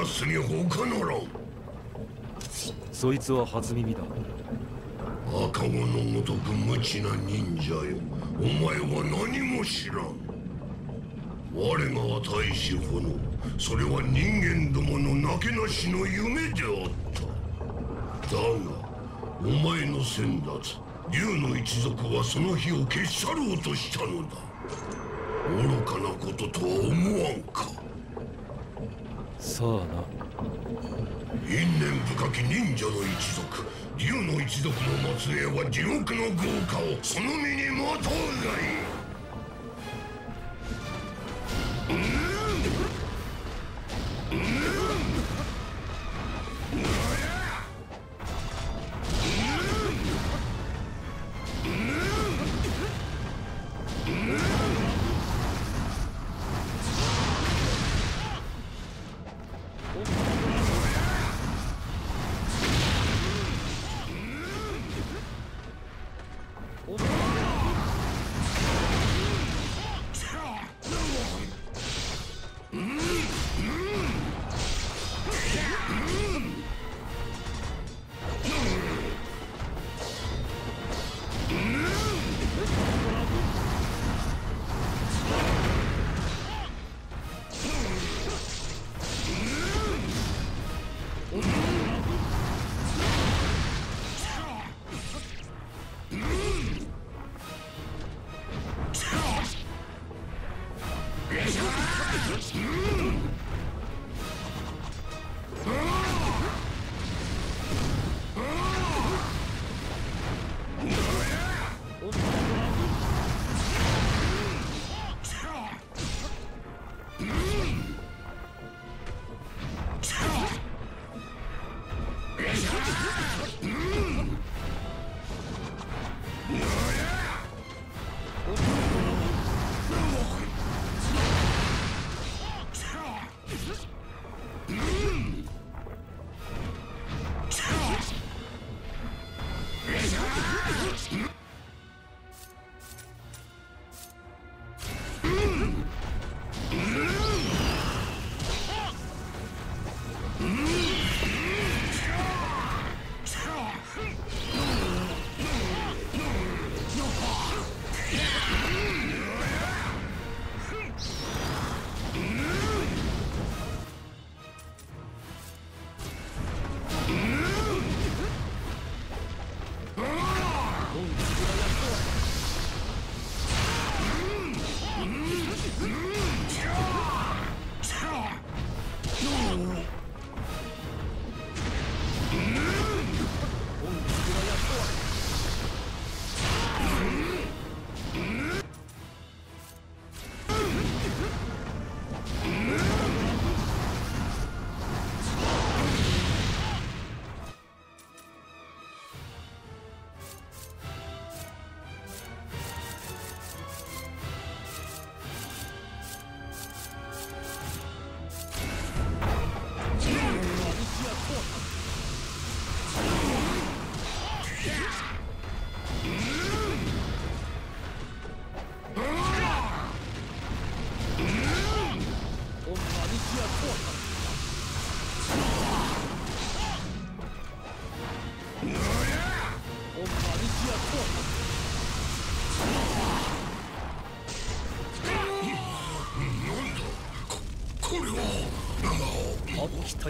ゼダニアスに他ならん。そいつは初耳だ。赤子のごとく無知な忍者よ。お前は何も知らん。我が与えし炎。それは人間どものなけなしの夢であった。だがお前の先達竜の一族はその日を消し去ろうとしたのだ。愚かなこととは思わんかそうな。因縁深き忍者の一族。竜の一族の末裔は地獄の豪華をその身にまとうがいい。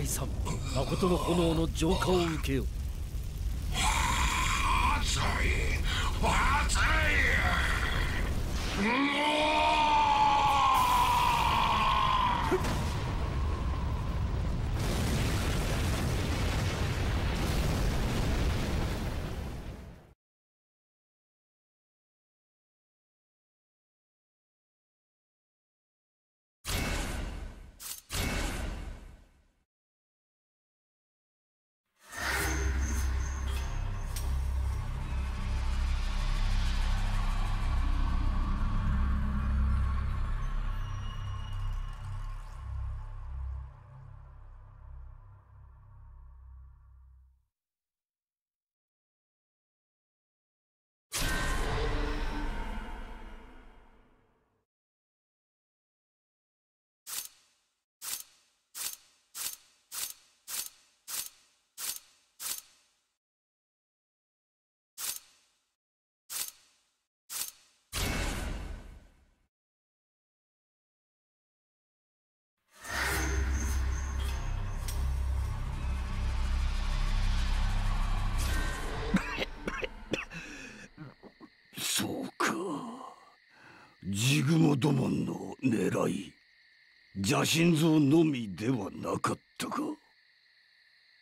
解散誠の炎の浄化を受けよう。ジグモドモンの狙い。邪神像のみではなかったか。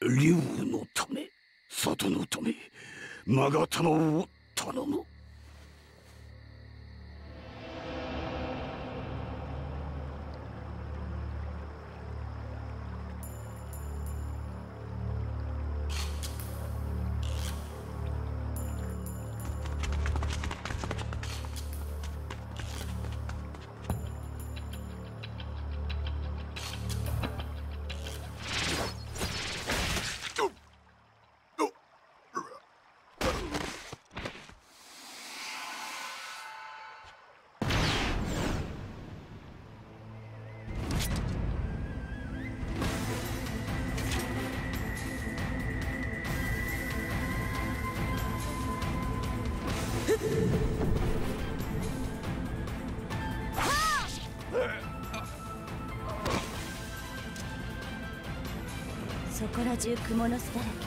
竜のため里のため勾玉を頼む。中蜘蛛の巣だらけ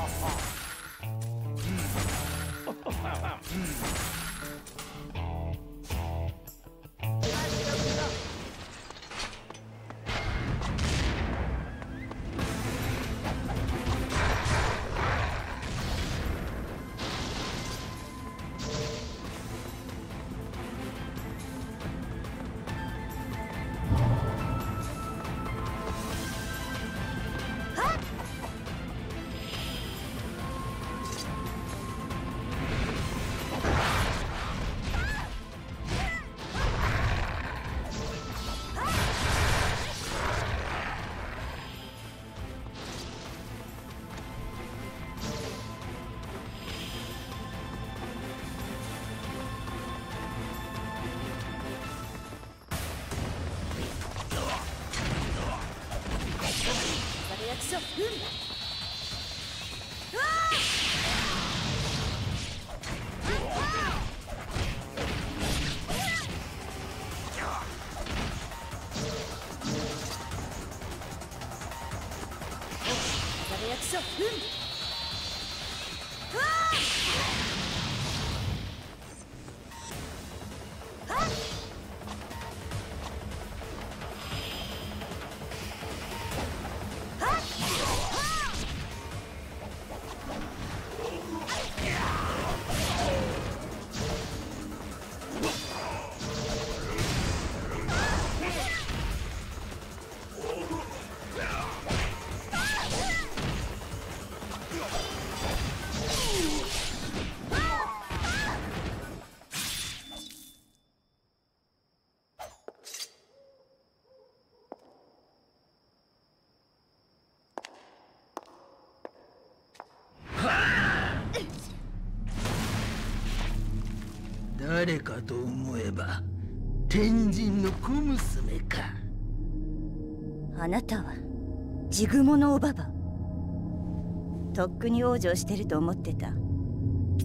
off. 誰かと思えば天神の小娘か。あなたはジグモのおばば。とっくに往生してると思ってた。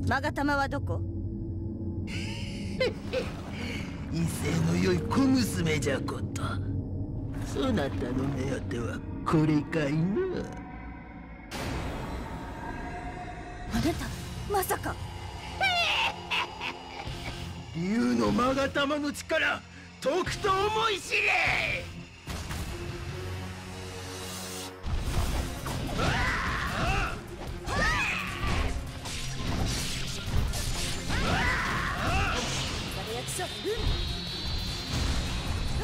マガタマはどこ？威勢の良い小娘じゃこと。そなたの目当てはこれかいな竜のまがたまの力とくと思い知れ。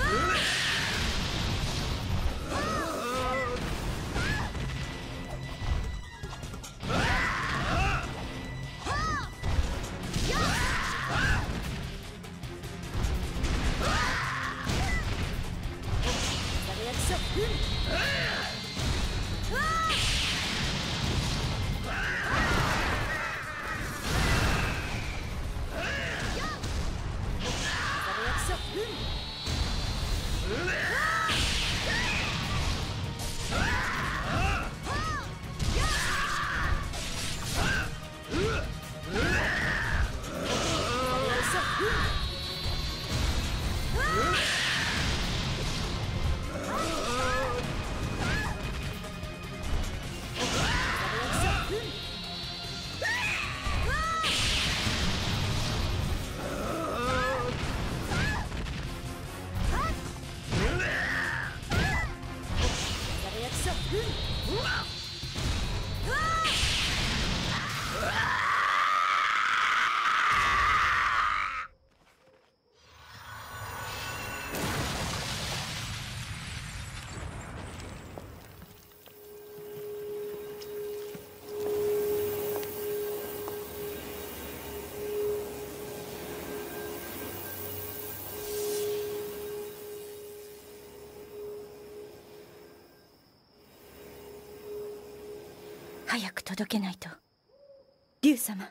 うん早く届けないと。竜様。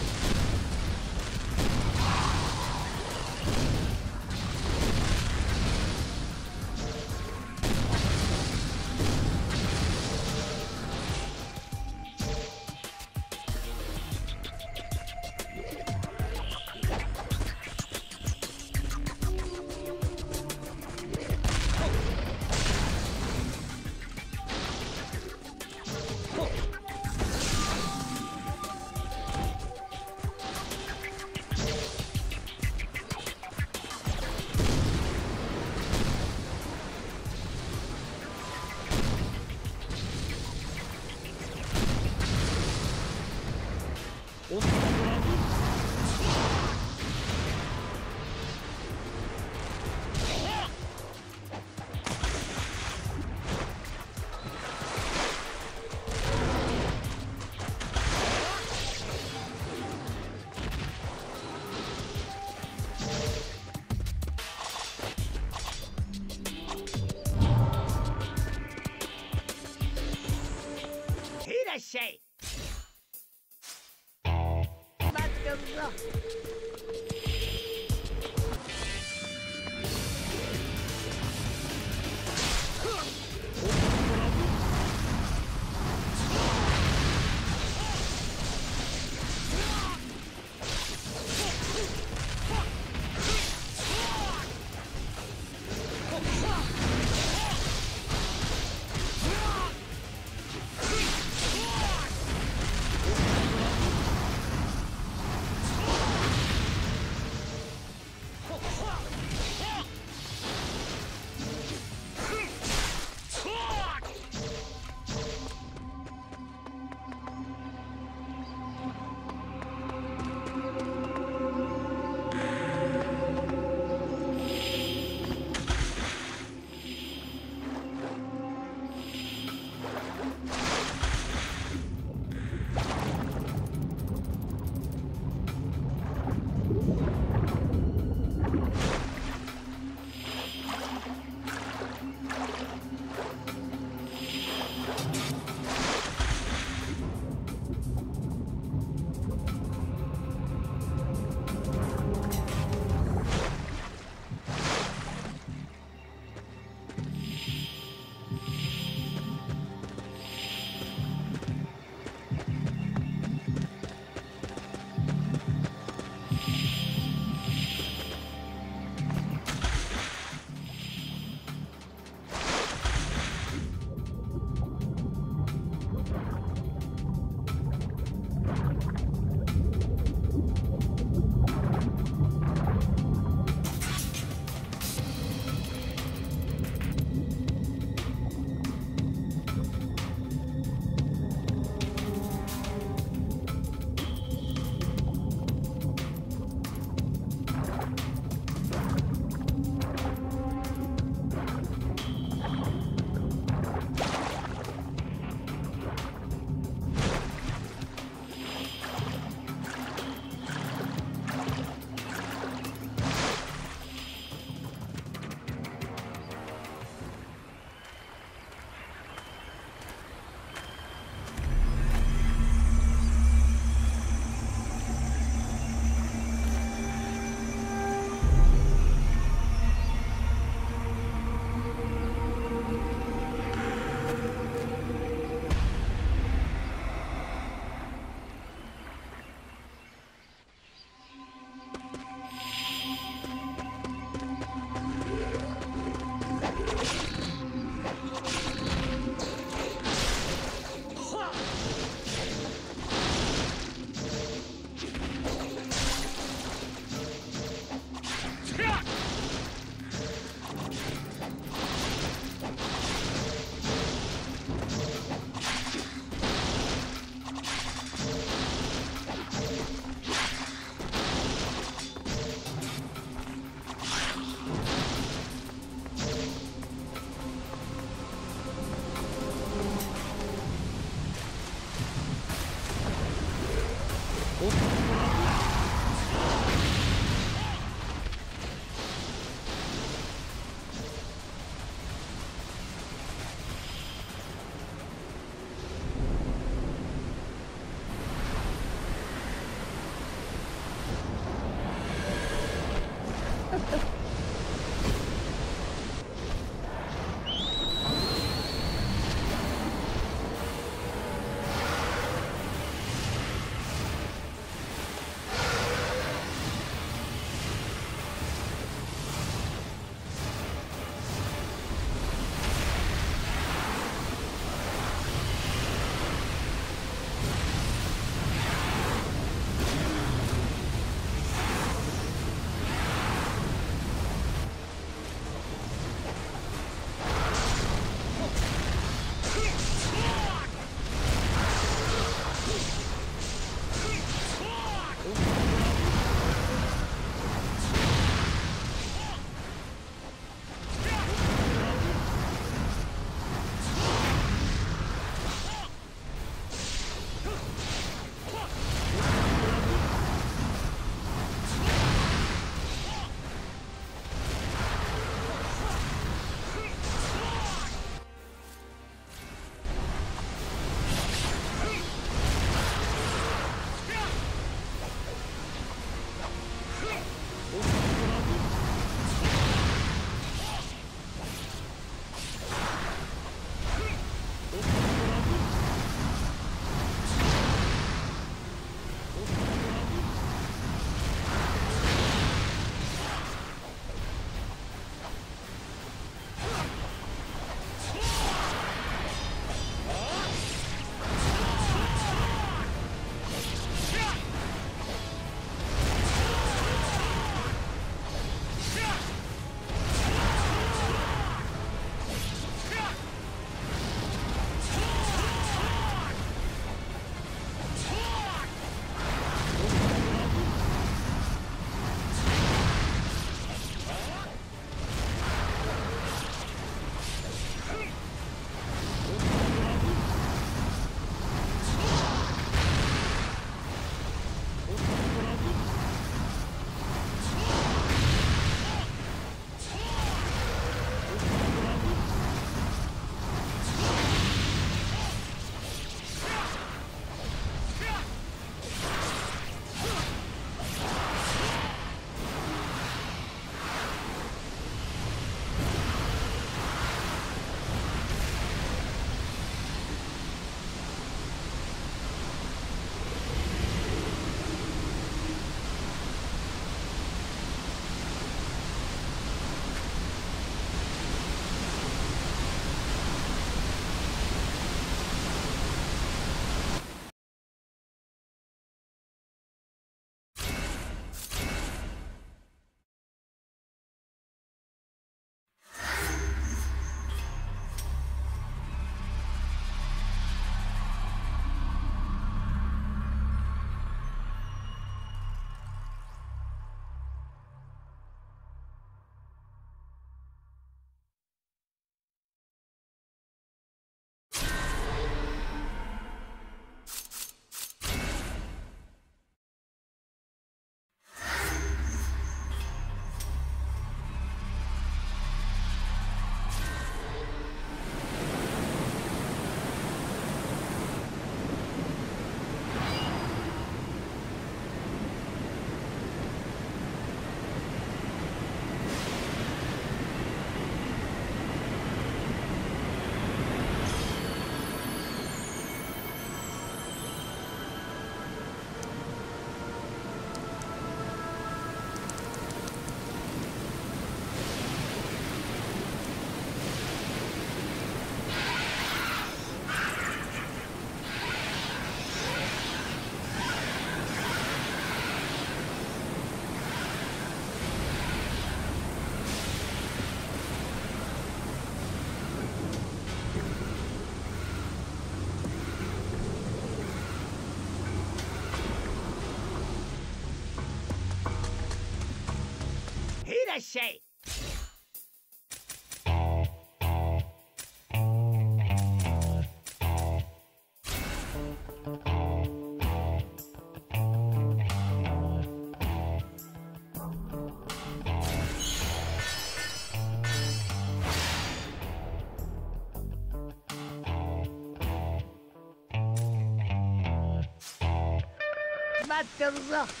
らっし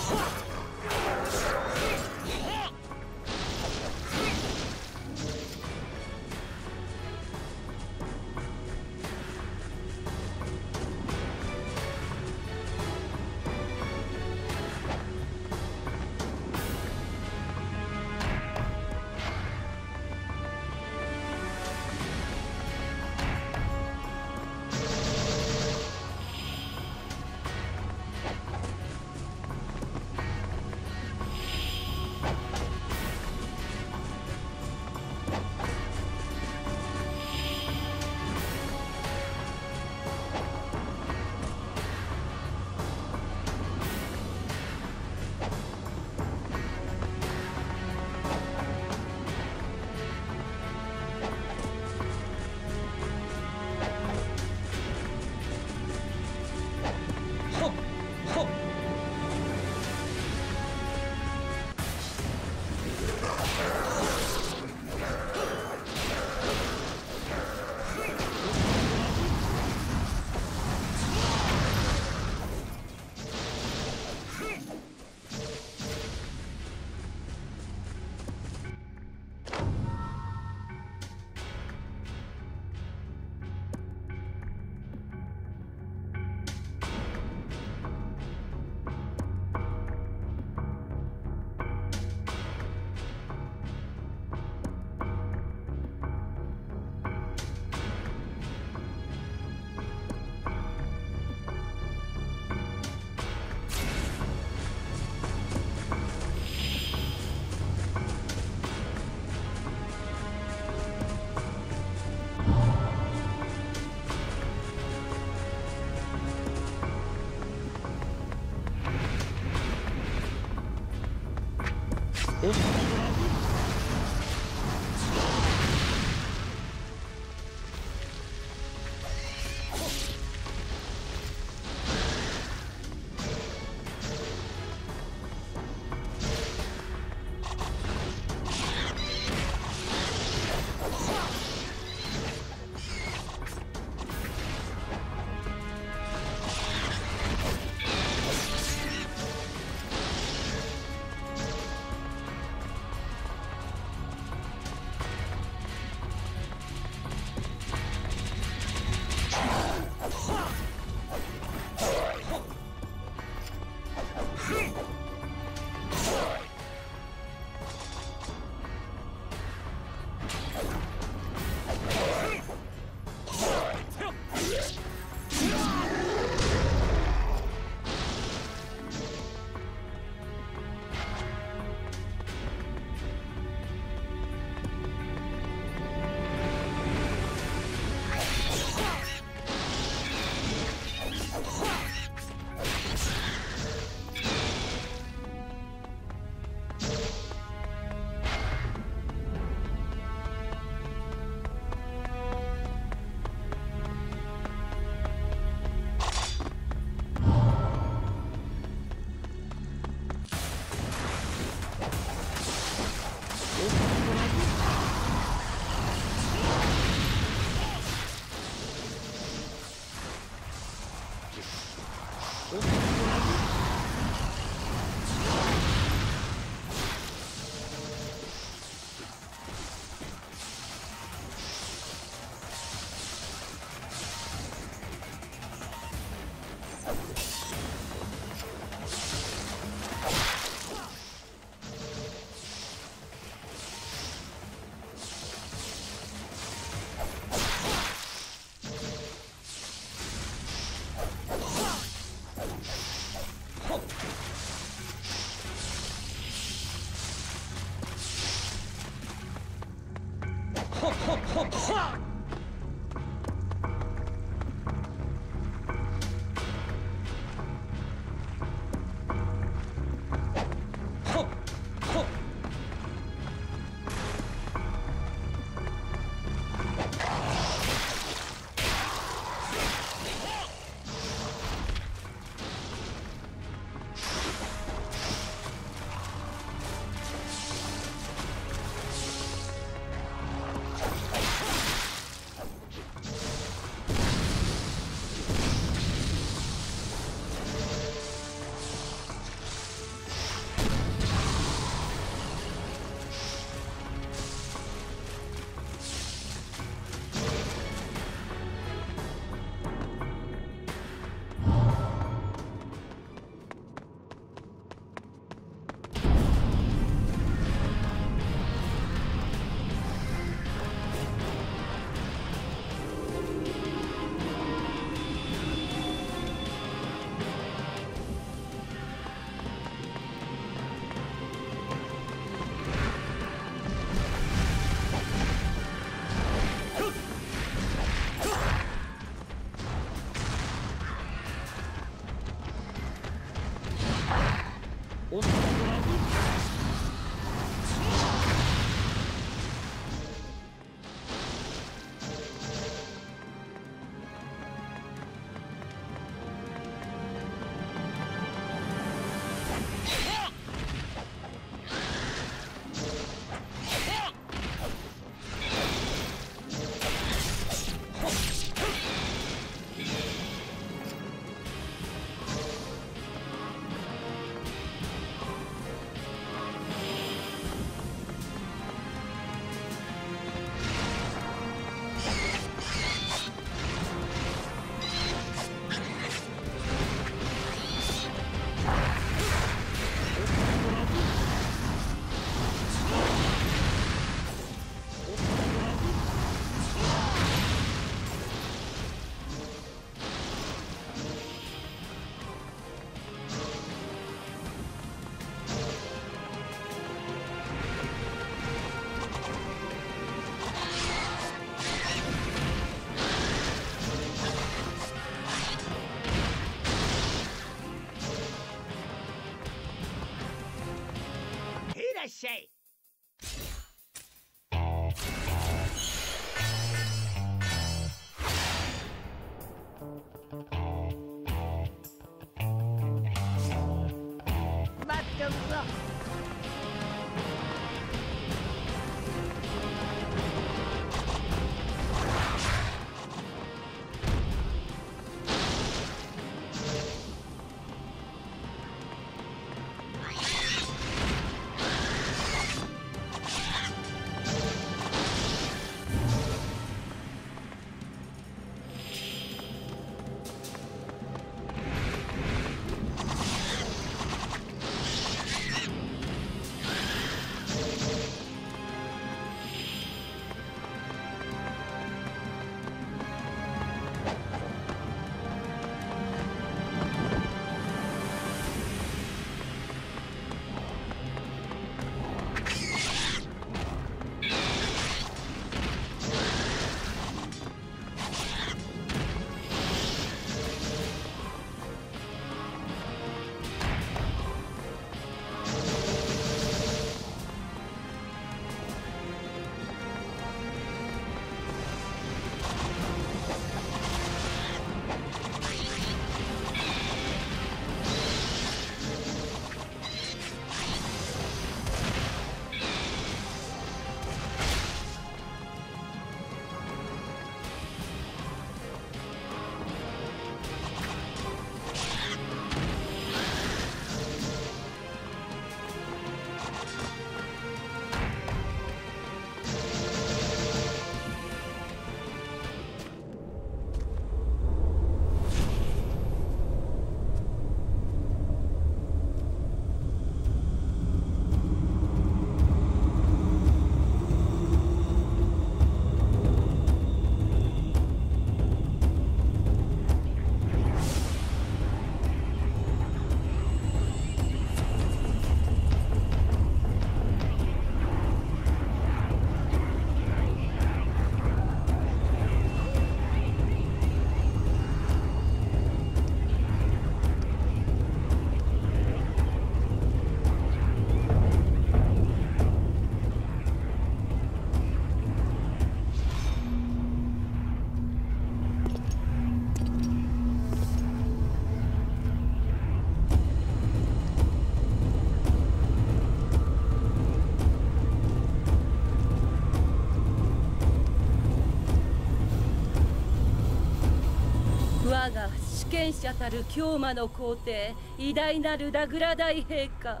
被験者たる京魔の皇帝偉大なるダグラ大陛下。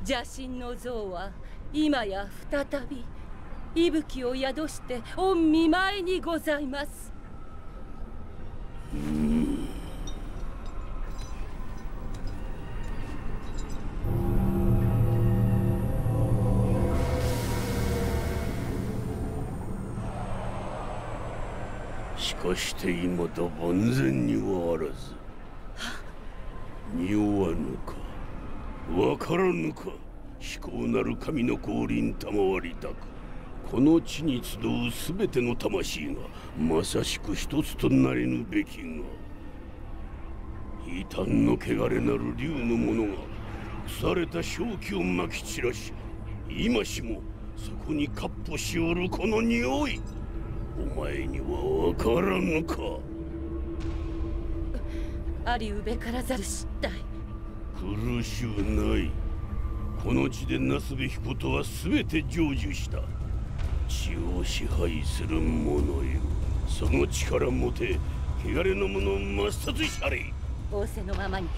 邪神の像は今や再び息吹を宿して御見舞いにございます。かして今だ万全にはあらず。匂わぬか。わからぬか。至高なる神の降臨賜りたくこの地に集うすべての魂がまさしく一つとなれぬべきが。異端の汚れなる竜の者が腐れた正気をまき散らし今しもそこにかっ歩しおるこの匂い。お前にはわからぬか？ありうべからざる失態。苦しゅうない。この地でなすべきことは全て成就した。地を支配する者よ。その力もて汚れの者を抹殺しゃれ。仰せのままに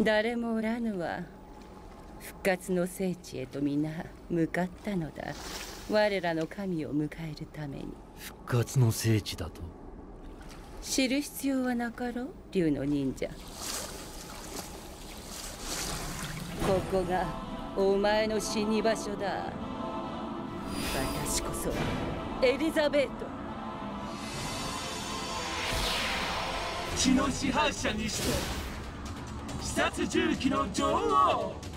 誰もおらぬわ。復活の聖地へと皆向かったのだ。我らの神を迎えるために。復活の聖地だと？知る必要はなかろう？竜の忍者。ここがお前の死に場所だ。私こそエリザベート。血の支配者にして殺重機の女王。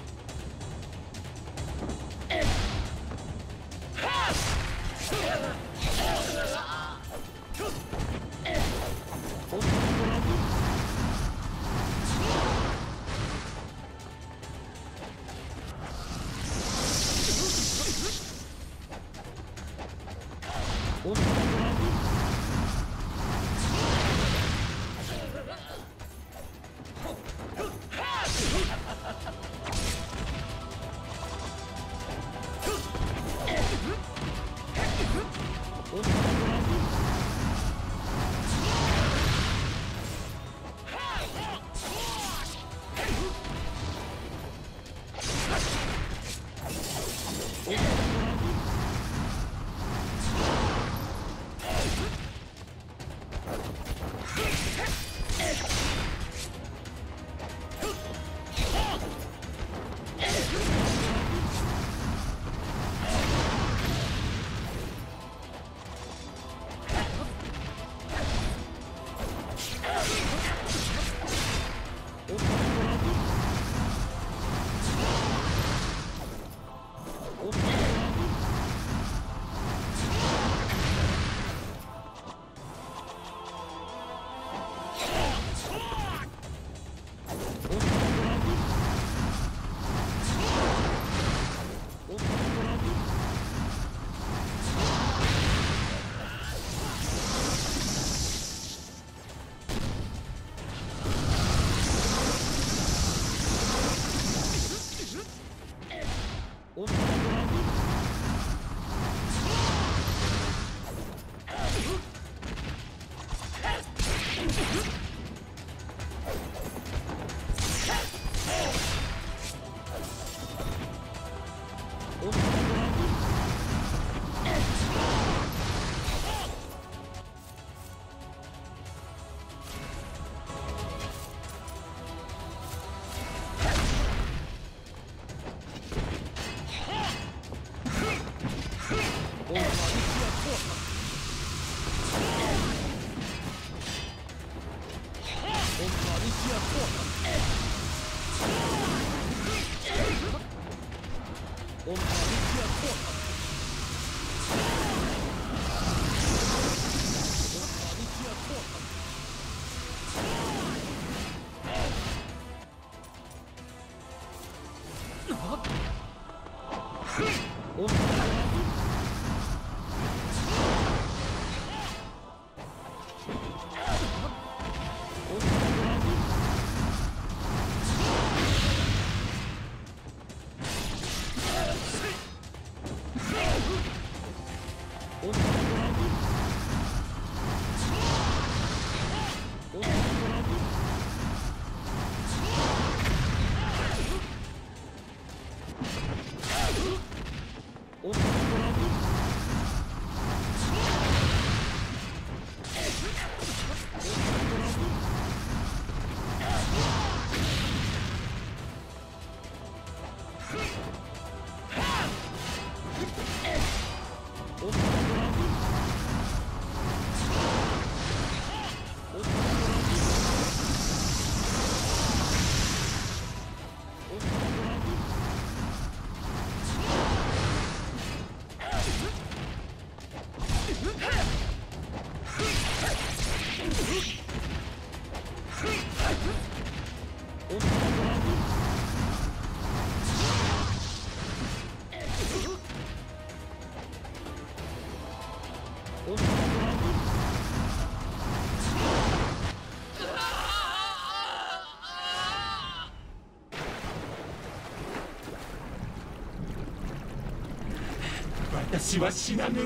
私は死なぬ。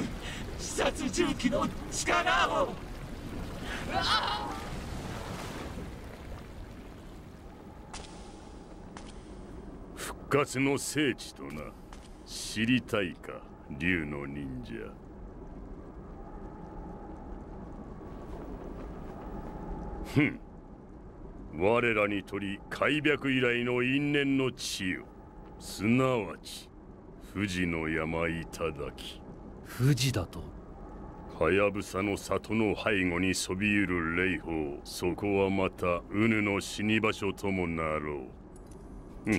視察重機の力を。復活の聖地とな。知りたいか竜の忍者。ふん。我らにとり開闢以来の因縁の地よ。すなわち富士の山頂。き富士だと？はやぶさの里の背後にそびゆる霊峰。そこはまたうぬの死に場所ともなろう。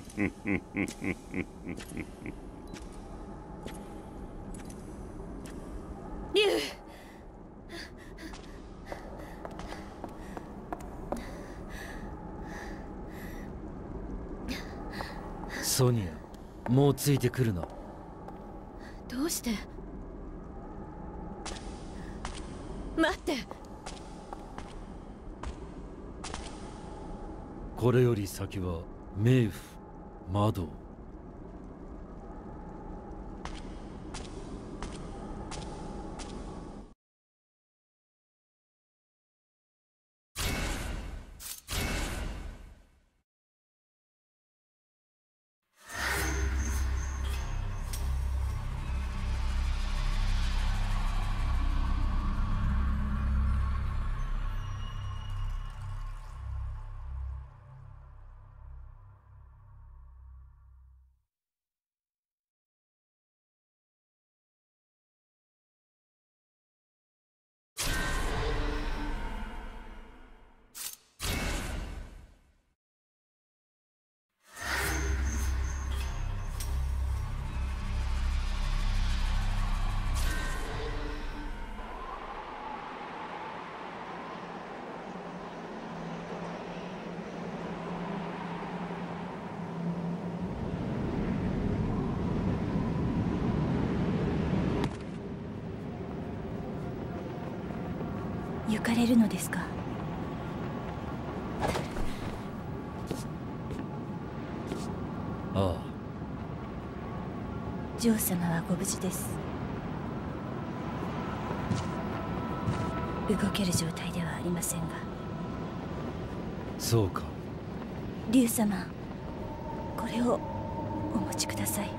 竜ソニアもうついてくるなどうして？待って！これより先は冥府魔道。かれるのですか？ああ。ジョー様はご無事です。動ける状態ではありませんが。そうか。竜様これをお持ちください。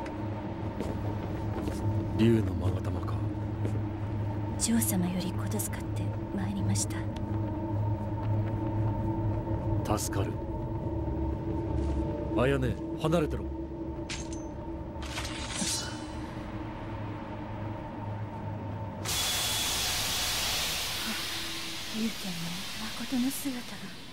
竜のョー様よりことづかって参りました。助かる。あやね離れてろ。龍拳の誠の姿が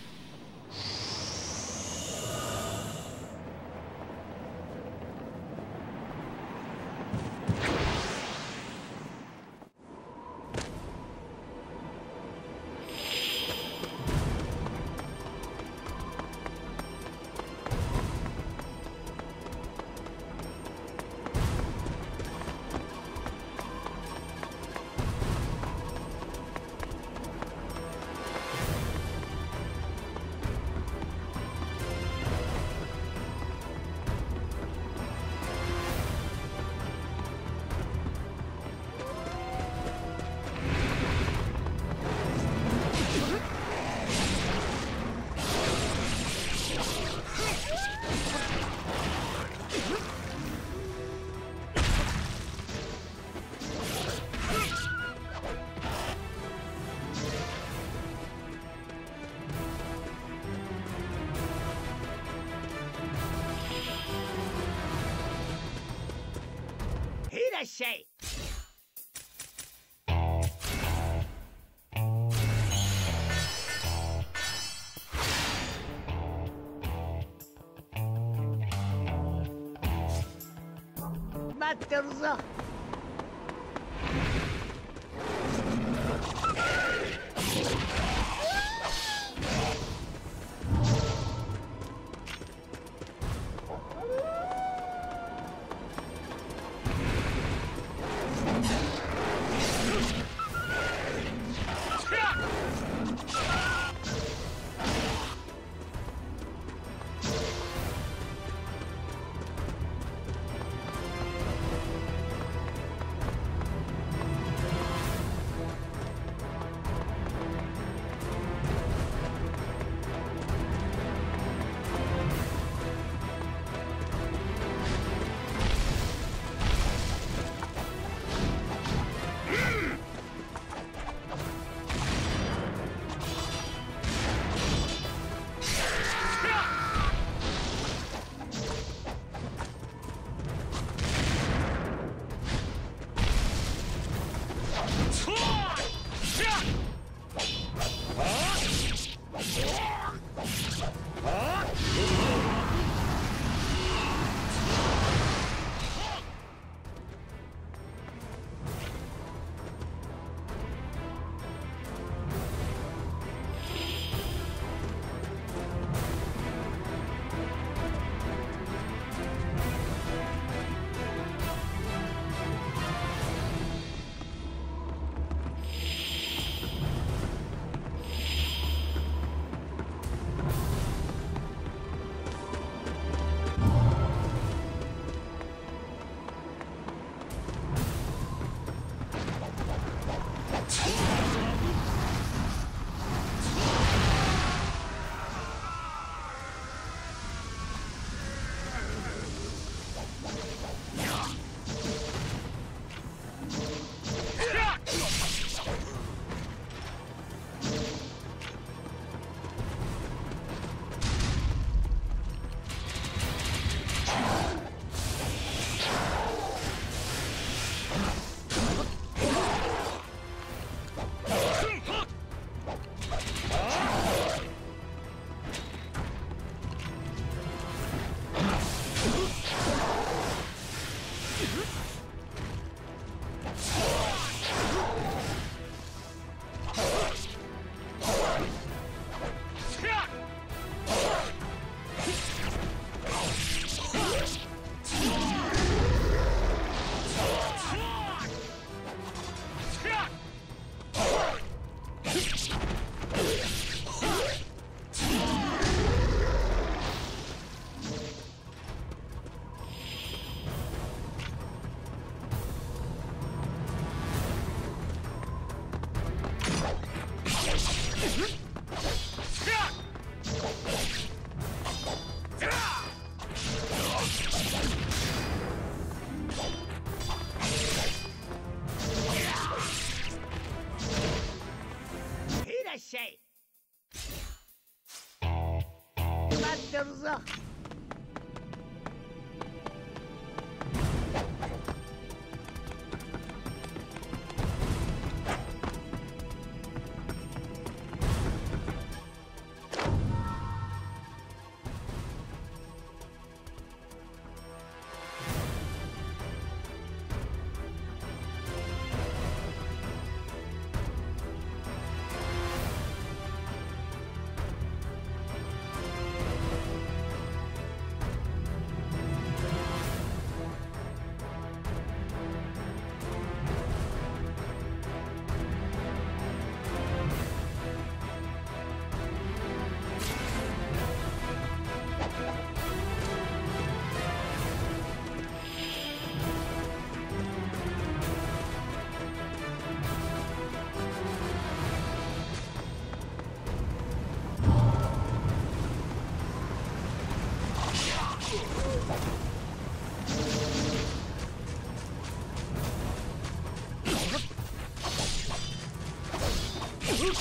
う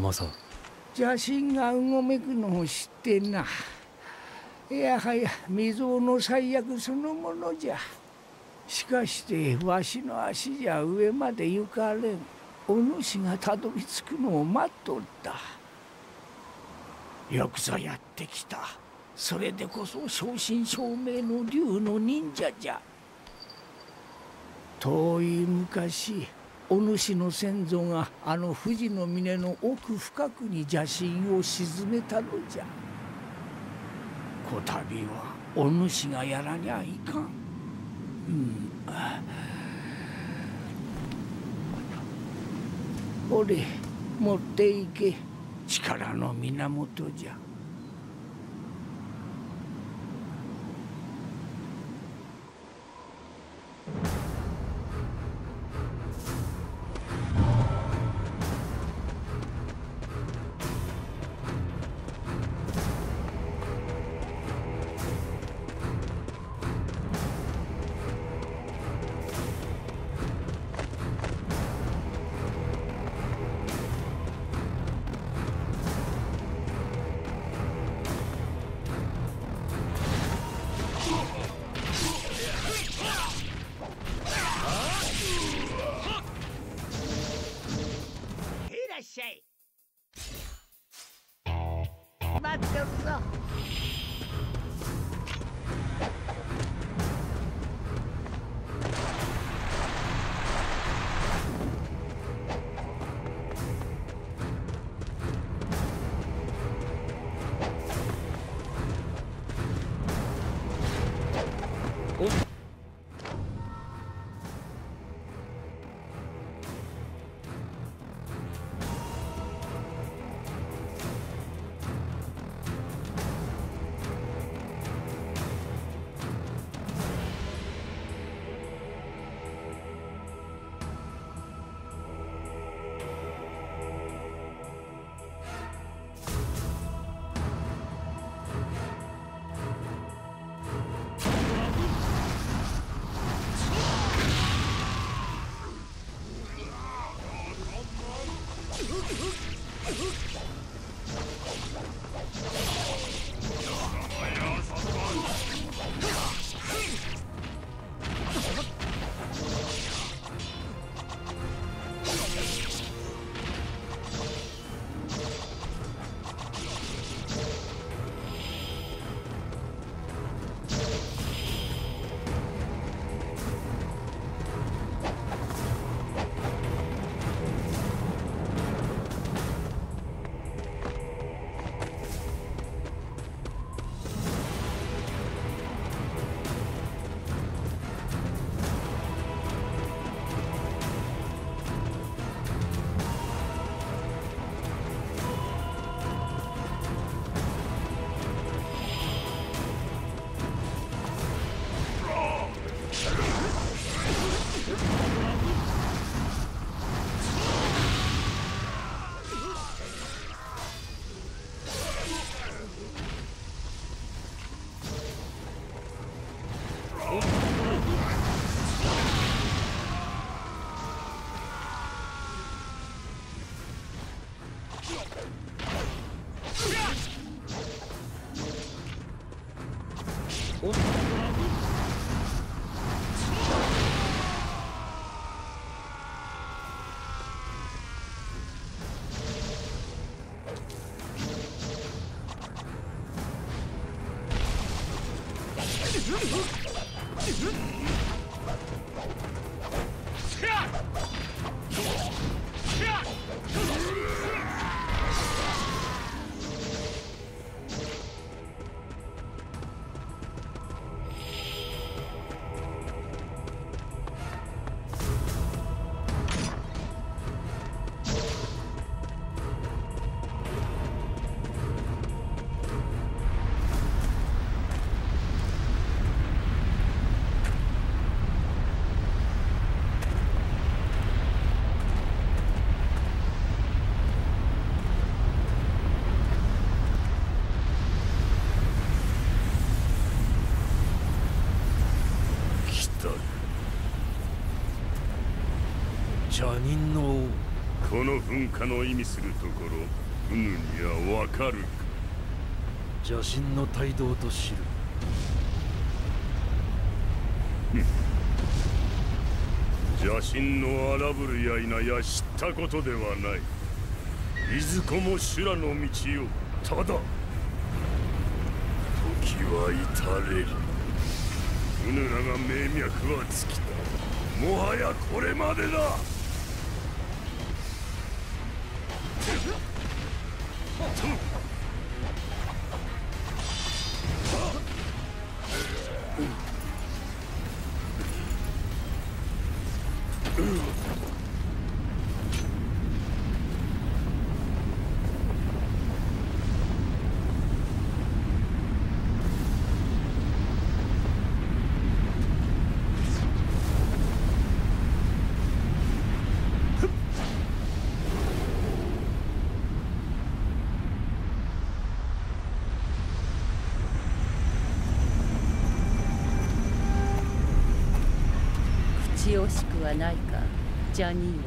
村正邪神がうごめくのを知ってな。いやはや未曾有の最悪そのものじゃ。しかしてわしの足じゃ上まで行かれん。お主がたどり着くのを待っとった。よくぞやってきた。それでこそ正真正銘の竜の忍者じゃ。遠い昔お主の先祖があの富士の峰の奥深くに邪神を沈めたのじゃ。こたびはお主がやらにゃいかん。うん。俺持っていけ。力の源じゃ。この噴火の意味するところうぬにはわかるか。邪神の帯同と知る。邪神の荒ぶるや否や知ったことではない。いずこも修羅の道よただ。時は至れりうぬらが名脈は尽きた。もはやこれまでだ。口惜はないか。ジャニー